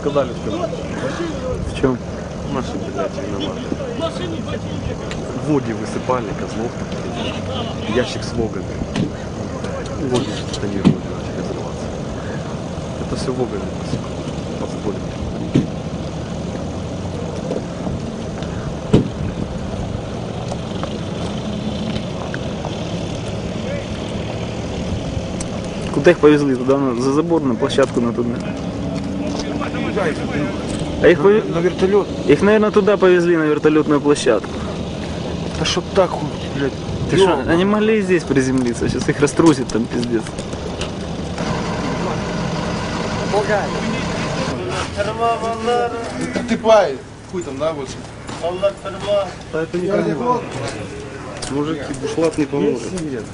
сказали, что В чем? наши, блядь, виноваты. Воги высыпали, козлов. Ящик с вогами. Воги начали взрываться. Это все вогами подспорили. Куда их повезли? Туда, на- за забор, на площадку на туда. А их, пове- На вертолет. их, наверное, туда повезли, на вертолетную площадку. А чтоб так, блядь. Ты что, они могли и здесь приземлиться, сейчас их раструсит там пиздец. Ты пай. Хуй там, да, вот. Да это не поможет. Мужики, бушлат не поможет. Много,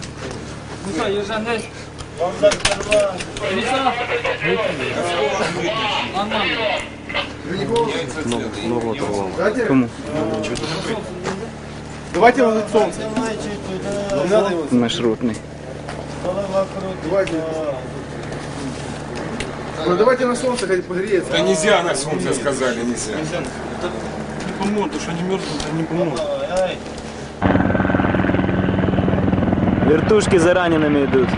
много оторвало. Кому? Давайте на солнце. Не надо. Маршрутный. Давайте. Ну, давайте на солнце хоть погреется. Да нельзя на солнце сказали, нельзя. Не поможет, потому что они мерзнут, они не помогут. Вертушки за ранеными идут.